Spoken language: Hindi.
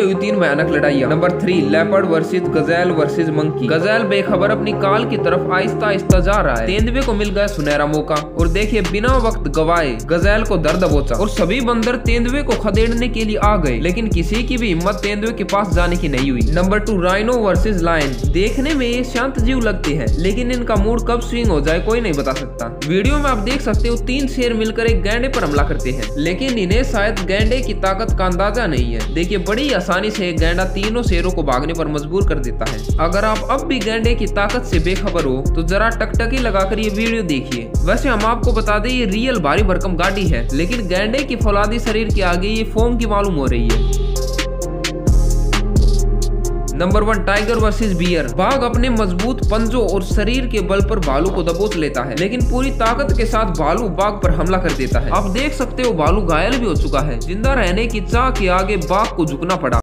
में हुई तीन भयानक लड़ाइयाँ। Number three, leopard versus gazelle versus monkey. Gazelle बेखबर अपनी काल की तरफ़ आहिस्ता आहिस्ता जा रहा है। तेंदुए को मिल गया सुनहरा मौका। और देखिए, बिना वक्त गवाए गजैल को दर्द दबोचा और सभी बंदर तेंदुए को खदेड़ने के लिए आ गए। लेकिन किसी की भी हिम्मत तेंदुए के पास जाने की नहीं हुई। Number two, rhino versus lion. देखने में ये शांत जीव लगते हैं। लेकिन इनका मूड कब स्विंग हो जाए, कोई नहीं बता सकता। वीडियो में आप देख सकते हो, तीन शेर मिलकर एक गैंडे पर हमला करते हैं। लेकिन इन्हें शायद गैंडे की ताकत का अंदाज़ा नहीं है। देखिए, बड़ी आसानी से गैंडा तीनों शेरों को भागने पर मजबूर कर देता है। अगर आप अब भी गैंडे की ताकत से बेखबर हो तो जरा टकटकी लगाकर ये वीडियो देखिए। वैसे हम आपको बता दें, ये रियल भारी भरकम गाड़ी है, लेकिन गैंडे की फौलादी शरीर के आगे ये फोम की मालूम हो रही है। Number one, tiger versus bear. बाघ अपने मज़बूत पंजों और शरीर के बल पर भालू को दबोच लेता है, लेकिन पूरी ताकत के साथ भालू बाघ पर हमला कर देता है। आप देख सकते हो भालू घायल भी हो चुका है। ज़िंदा रहने की चाह के आगे बाघ को झुकना पड़ा।